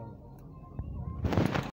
Amen.